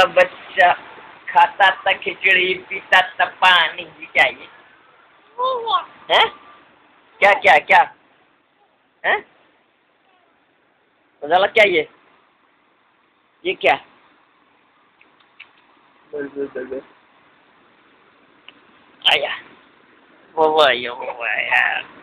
तो बच्चा खाता था खिचड़ी पीता था पानी क्या ये है? क्या क्या क्या? है? उजाला क्या ये? ये क्या? आया। वो वो आया वो आया।